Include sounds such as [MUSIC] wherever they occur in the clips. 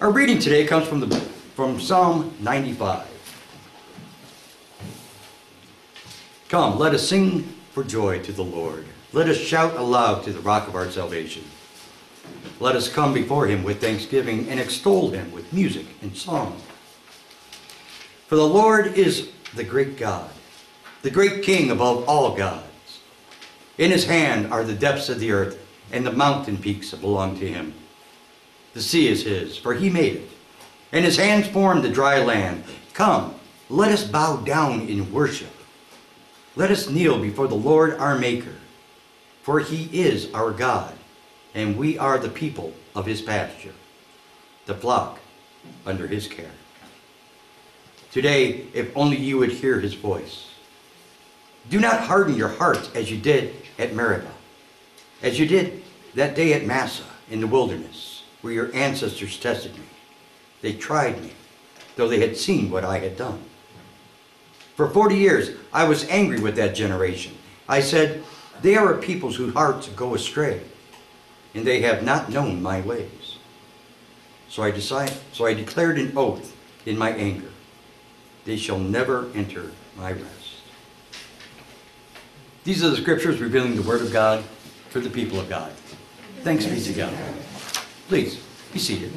Our reading today comes from the from Psalm 95. Come, let us sing for joy to the Lord. Let us shout aloud to the rock of our salvation. Let us come before him with thanksgiving and extol him with music and song. For the Lord is the great God, the great King above all gods. In his hand are the depths of the earth, and the mountain peaks belong to him. The sea is his, for he made it, and his hands formed the dry land. Come, let us bow down in worship. Let us kneel before the Lord our Maker, for he is our God, and we are the people of his pasture, the flock under his care. Today, if only you would hear his voice. Do not harden your hearts as you did at Meribah, as you did that day at Massah in the wilderness, where your ancestors tested me. They tried me, though they had seen what I had done. For 40 years, I was angry with that generation. I said, They are a people whose hearts go astray, and they have not known my ways. So I, decided, so I declared an oath in my anger. They shall never enter my rest. These are the scriptures revealing the Word of God for the people of God. Thanks be to God. Please, be seated.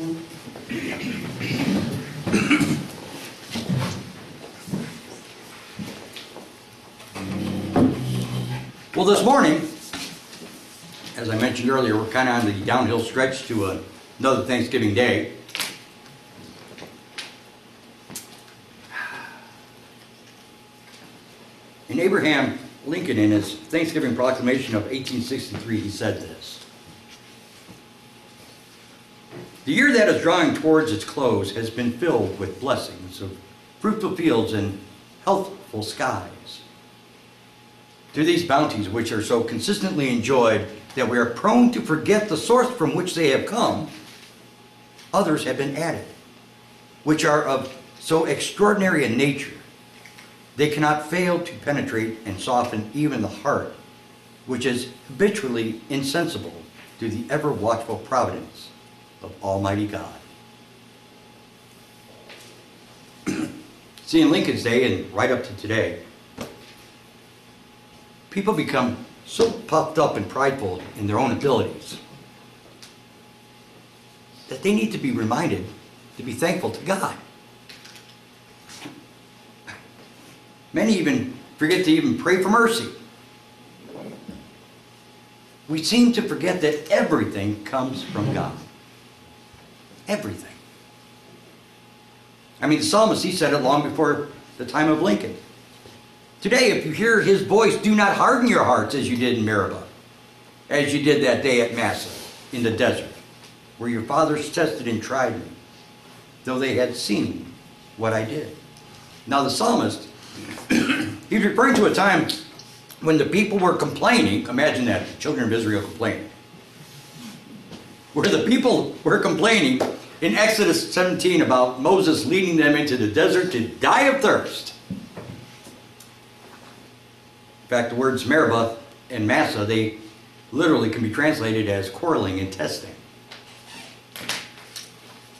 Well, this morning, as I mentioned earlier, we're kind of on the downhill stretch to another Thanksgiving Day. In Abraham Lincoln, in his Thanksgiving Proclamation of 1863, he said this. The year that is drawing towards its close has been filled with blessings of fruitful fields and healthful skies. Through these bounties, which are so consistently enjoyed that we are prone to forget the source from which they have come, others have been added, which are of so extraordinary a nature they cannot fail to penetrate and soften even the heart, which is habitually insensible to the ever watchful providence of Almighty God. [CLEARS THROAT] See, in Lincoln's day and right up to today, people become so puffed up and prideful in their own abilities that they need to be reminded to be thankful to God. Many even forget to even pray for mercy. We seem to forget that everything comes from God. Everything. I mean, the psalmist, he said it long before the time of Lincoln. Today, if you hear his voice, do not harden your hearts as you did in Meribah, as you did that day at Massah in the desert, where your fathers tested and tried me, though they had seen what I did. Now, the psalmist, [CLEARS THROAT] he's referring to a time when the people were complaining. Imagine that, the children of Israel complaining. Where the people were complaining in Exodus 17 about Moses leading them into the desert to die of thirst. In fact, the words Meribah and Massah, they literally can be translated as quarreling and testing.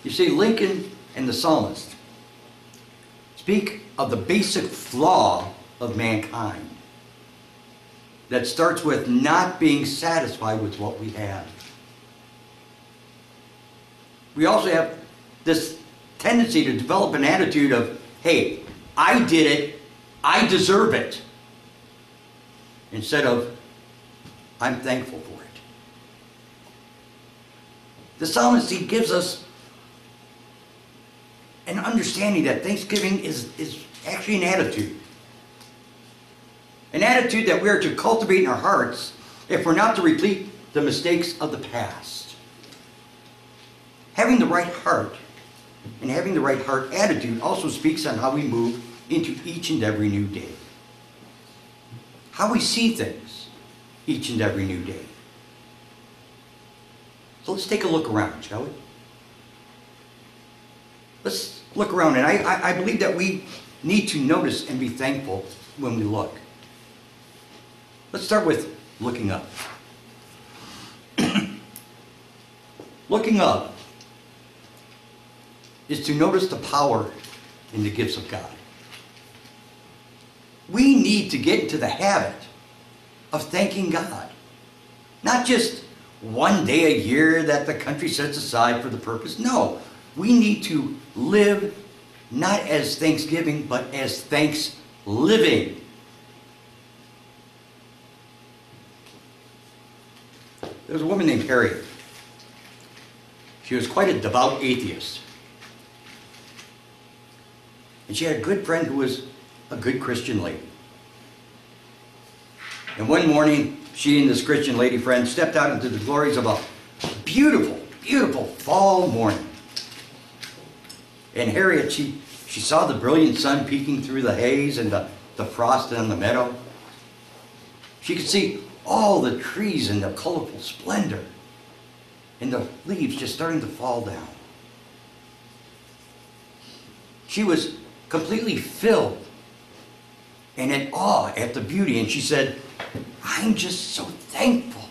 You see, Lincoln and the psalmist speak of the basic flaw of mankind that starts with not being satisfied with what we have. We also have this tendency to develop an attitude of, hey, I did it, I deserve it, instead of, I'm thankful for it. The psalmist, gives us an understanding that Thanksgiving is, is actually an attitude. An attitude that we are to cultivate in our hearts if we're not to repeat the mistakes of the past. Having the right heart and having the right heart attitude also speaks on how we move into each and every new day. How we see things each and every new day. So let's take a look around, shall we? Let's look around, and I, I, I believe that we need to notice and be thankful when we look. Let's start with looking up. [CLEARS THROAT] looking up is to notice the power in the gifts of God. We need to get into the habit of thanking God. Not just one day a year that the country sets aside for the purpose. No, we need to live not as thanksgiving, but as thanks living. There was a woman named Harriet. She was quite a devout atheist. And she had a good friend who was a good Christian lady. And one morning, she and this Christian lady friend stepped out into the glories of a beautiful, beautiful fall morning. And Harriet, she, she saw the brilliant sun peeking through the haze and the, the frost on the meadow. She could see all the trees in the colorful splendor and the leaves just starting to fall down. She was completely filled and in awe at the beauty. And she said, I'm just so thankful.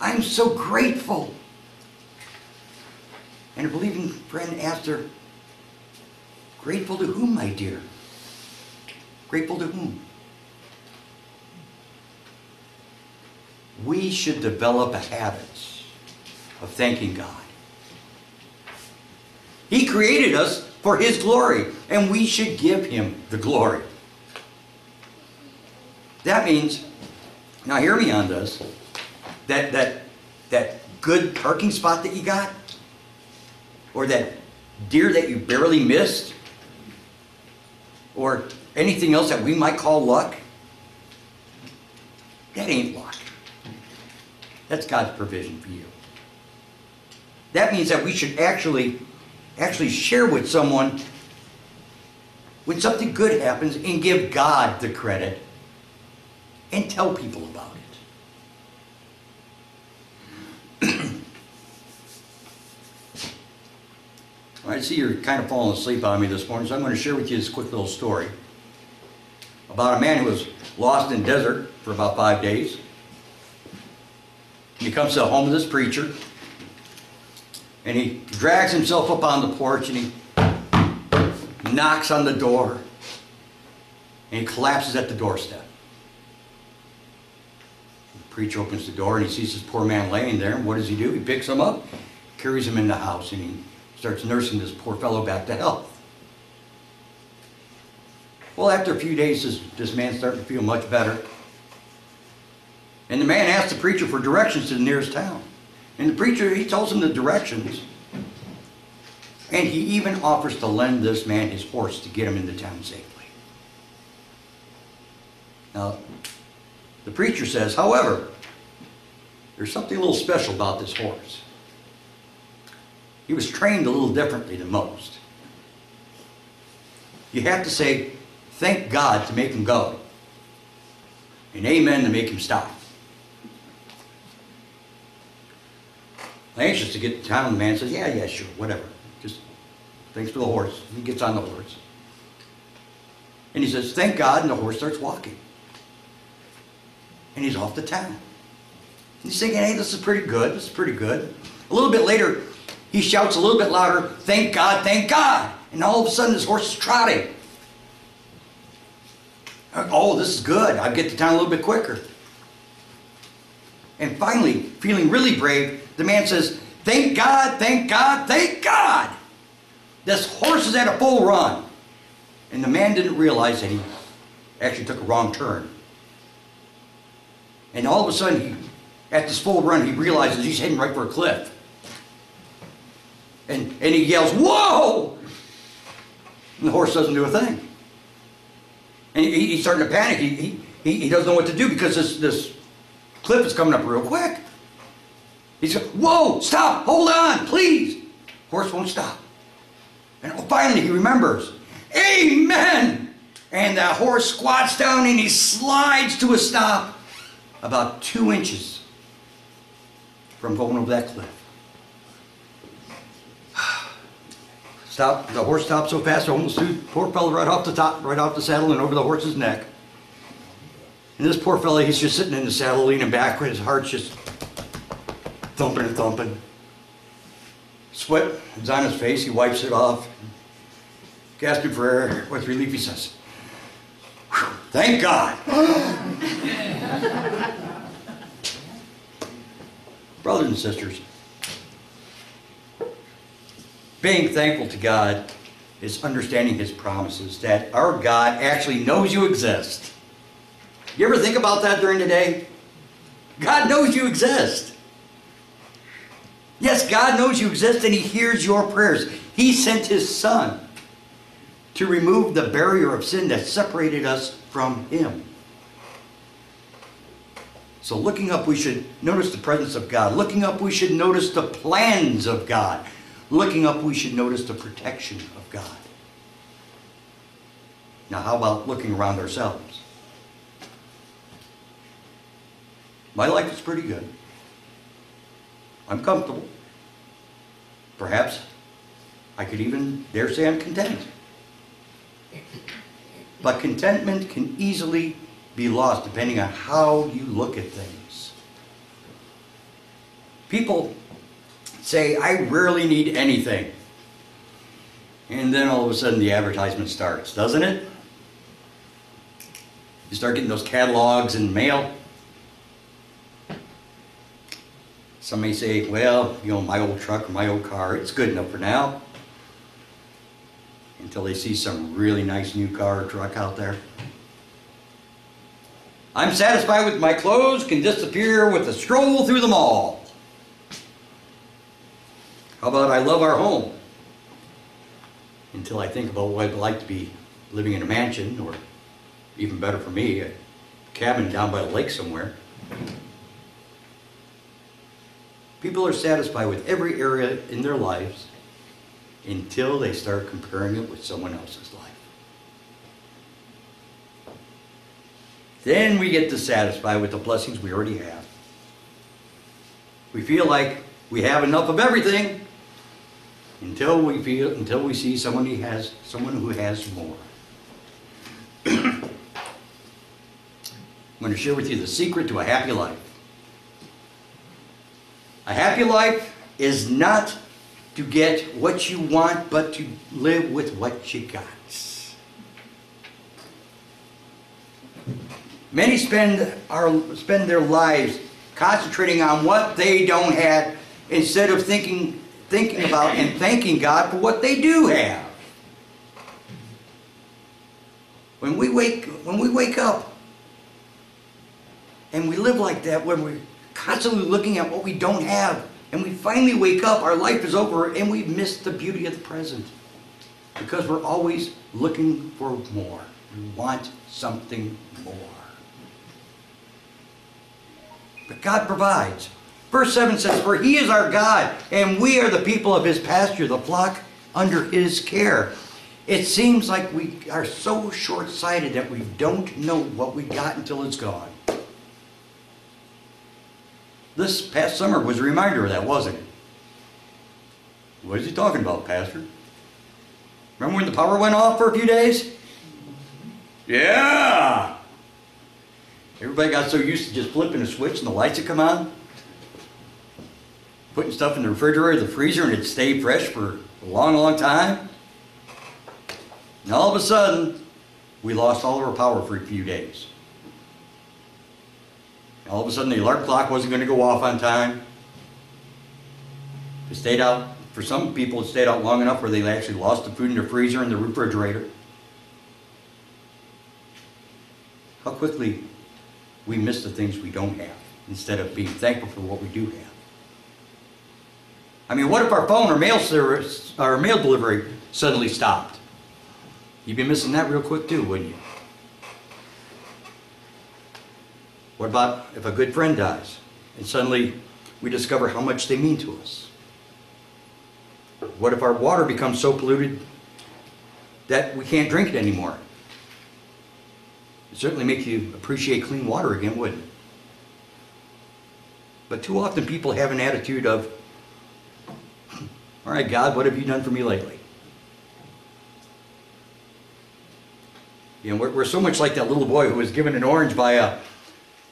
I'm so grateful. And a believing friend asked her, Grateful to whom, my dear? Grateful to whom? We should develop a habit of thanking God. He created us for His glory, and we should give Him the glory. That means, now hear me on this, that, that, that good parking spot that you got, or that deer that you barely missed, or anything else that we might call luck, that ain't luck. That's God's provision for you. That means that we should actually, actually share with someone when something good happens and give God the credit and tell people about it. [CLEARS THROAT] I see you're kind of falling asleep on me this morning, so I'm going to share with you this quick little story about a man who was lost in desert for about five days. He comes to the home of this preacher, and he drags himself up on the porch and he knocks on the door and he collapses at the doorstep. The preacher opens the door and he sees this poor man laying there. And what does he do? He picks him up, carries him in the house, and he starts nursing this poor fellow back to health. Well, after a few days, this, this man's starting to feel much better. And the man asks the preacher for directions to the nearest town. And the preacher, he tells him the directions. And he even offers to lend this man his horse to get him into town safely. Now, the preacher says, however, there's something a little special about this horse. He was trained a little differently than most. You have to say, thank God to make him go, and amen to make him stop. Anxious to get to town. The man says, yeah, yeah, sure, whatever. Just thanks for the horse. He gets on the horse. And he says, thank God, and the horse starts walking. And he's off to town. And he's thinking, hey, this is pretty good. This is pretty good. A little bit later, he shouts a little bit louder, thank God, thank God. And all of a sudden, his horse is trotting. Oh, this is good. I'll get to town a little bit quicker. And finally, feeling really brave, the man says, Thank God, thank God, thank God. This horse is at a full run. And the man didn't realize that he actually took a wrong turn. And all of a sudden, he, at this full run, he realizes he's heading right for a cliff. And, and he yells, Whoa! And the horse doesn't do a thing. And he, he's starting to panic. He, he, he doesn't know what to do because this, this cliff is coming up real quick. He said, Whoa, stop, hold on, please. Horse won't stop. And oh, finally he remembers, Amen. And the horse squats down and he slides to a stop about two inches from going over that cliff. [SIGHS] Stop. The horse stopped so fast, I almost threw poor fellow right off the top, right off the saddle and over the horse's neck. And this poor fellow, he's just sitting in the saddle, leaning back, his heart's just thumping and thumping. Sweat is on his face. He wipes it off. Gasping for air. With relief, he says, Thank God. [LAUGHS] Brothers and sisters, being thankful to God is understanding His promises, that our God actually knows you exist. You ever think about that during the day? God knows you exist. Yes, God knows you exist and He hears your prayers. He sent His Son to remove the barrier of sin that separated us from Him. So, looking up, we should notice the presence of God. Looking up, we should notice the plans of God. Looking up, we should notice the protection of God. Now, how about looking around ourselves? My life is pretty good. I'm comfortable. Perhaps I could even dare say I'm content. But contentment can easily be lost depending on how you look at things. People say, I rarely need anything. And then all of a sudden the advertisement starts, doesn't it? You start getting those catalogs in mail. Some may say, well, you know, my old truck my old car, it's good enough for now. Until they see some really nice new car or truck out there. I'm satisfied with my clothes, can disappear with a stroll through the mall. How about I love our home? Until I think about what it'd like to be living in a mansion, or even better for me, a cabin down by the lake somewhere. People are satisfied with every area in their lives until they start comparing it with someone else's life. Then we get dissatisfied with the blessings we already have. We feel like we have enough of everything until we feel until we see someone who has someone who has more. [COUGHS] I'm going to share with you the secret to a happy life. Happy life is not to get what you want, but to live with what you got. Many spend, our, spend their lives concentrating on what they don't have instead of thinking, thinking about and thanking God for what they do have. When we wake, when we wake up and we live like that, when we're constantly looking at what we don't have, and we finally wake up, our life is over, and we've missed the beauty of the present. Because we're always looking for more. We want something more. But God provides. Verse 7 says, For he is our God, and we are the people of his pasture, the flock under his care. It seems like we are so short sighted that we don't know what we got until it's gone. This past summer was a reminder of that, wasn't it? What is he talking about, Pastor? Remember when the power went off for a few days? Yeah! Everybody got so used to just flipping a switch and the lights would come on. Putting stuff in the refrigerator, the freezer, and it'd stay fresh for a long, long time. And all of a sudden, we lost all of our power for a few days. All of a sudden, the alarm clock wasn't going to go off on time. It stayed out, for some people, it stayed out long enough where they actually lost the food in their freezer and the refrigerator. How quickly we miss the things we don't have instead of being thankful for what we do have. I mean, what if our phone or mail service or mail delivery suddenly stopped? You'd be missing that real quick too, wouldn't you? What about if a good friend dies and suddenly we discover how much they mean to us? What if our water becomes so polluted that we can't drink it anymore? It certainly makes you appreciate clean water again, wouldn't it? But too often people have an attitude of, all right, God, what have you done for me lately? You know, we're, we're so much like that little boy who was given an orange by a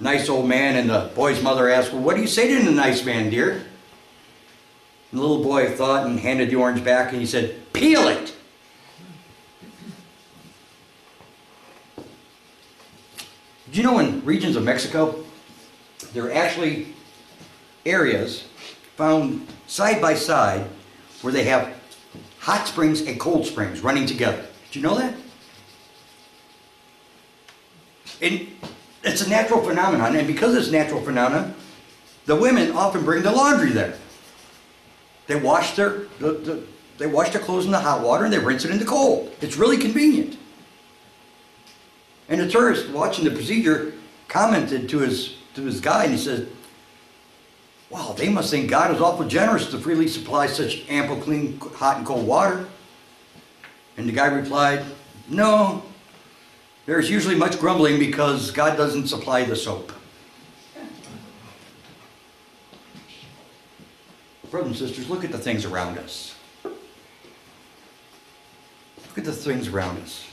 nice old man, and the boy's mother asked, Well, what do you say to the nice man, dear? And the little boy thought and handed the orange back and he said, Peel it! Do you know in regions of Mexico, there are actually areas found side by side where they have hot springs and cold springs running together. Did you know that? And it's a natural phenomenon, and because it's a natural phenomenon, the women often bring the laundry there. They wash their the, the, they wash their clothes in the hot water and they rinse it in the cold. It's really convenient. And the tourist watching the procedure commented to his to his guide and he said, Wow, they must think God is awful generous to freely supply such ample, clean, hot and cold water. And the guy replied, No, there's usually much grumbling because God doesn't supply the soap. Brothers and sisters, look at the things around us. Look at the things around us.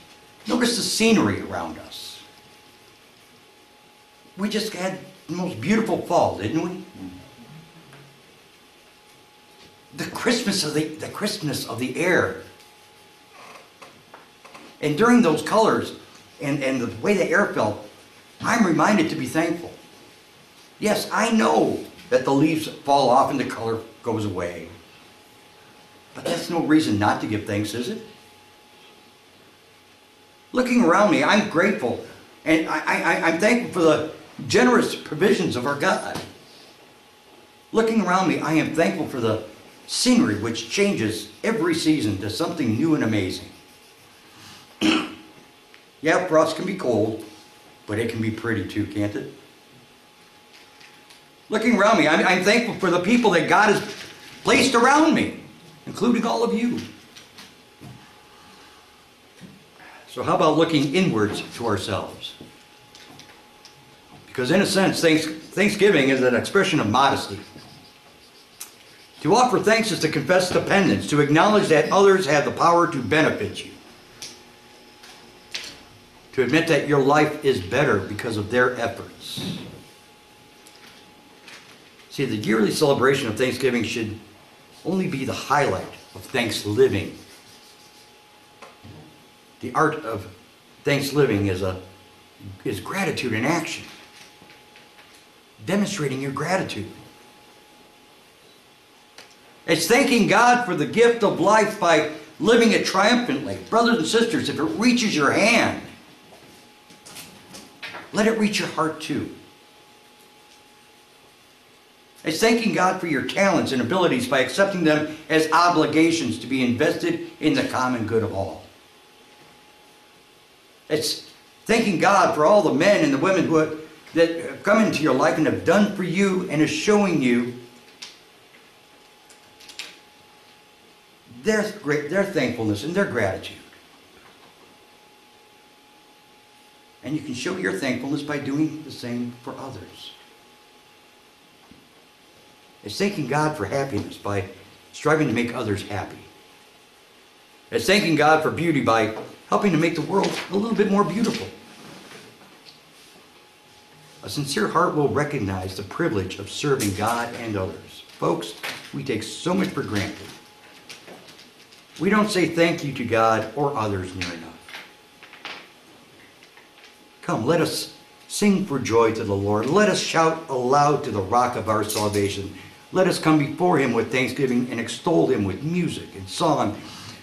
Notice the scenery around us. We just had the most beautiful fall, didn't we? The Christmas of the, the crispness of the air. And during those colors and, and the way the air felt, I'm reminded to be thankful. Yes, I know that the leaves fall off and the color goes away. But that's no reason not to give thanks, is it? Looking around me, I'm grateful and I, I'm thankful for the generous provisions of our God. Looking around me, I am thankful for the scenery which changes every season to something new and amazing. Yeah, frost can be cold, but it can be pretty too, can't it? Looking around me, I'm, I'm thankful for the people that God has placed around me, including all of you. So, how about looking inwards to ourselves? Because, in a sense, thanks, Thanksgiving is an expression of modesty. To offer thanks is to confess dependence, to acknowledge that others have the power to benefit you, to admit that your life is better because of their efforts. See, the yearly celebration of Thanksgiving should only be the highlight of thanks living. The art of thanks living is, a, is gratitude in action, demonstrating your gratitude. It's thanking God for the gift of life by living it triumphantly. Brothers and sisters, if it reaches your hand, let it reach your heart too. It's thanking God for your talents and abilities by accepting them as obligations to be invested in the common good of all. It's thanking God for all the men and the women who have, that have come into your life and have done for you and is showing you their, great, their thankfulness and their gratitude. And you can show your thankfulness by doing the same for others. It's thanking God for happiness by striving to make others happy. It's thanking God for beauty by helping to make the world a little bit more beautiful. A sincere heart will recognize the privilege of serving God and others. Folks, we take so much for granted. We don't say thank you to God or others near enough. Come, let us sing for joy to the Lord. Let us shout aloud to the rock of our salvation. Let us come before him with thanksgiving and extol him with music and song.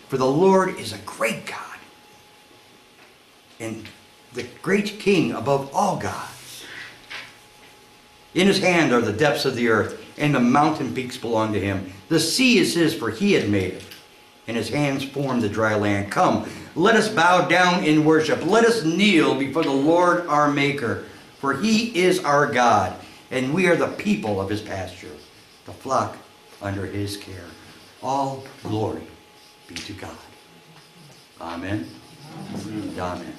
For the Lord is a great God and the great King above all gods. In his hand are the depths of the earth, and the mountain peaks belong to him. The sea is his, for he had made it, and his hands formed the dry land. Come, let us bow down in worship. Let us kneel before the Lord our Maker, for he is our God, and we are the people of his pasture, the flock under his care. All glory be to God. Amen. Amen.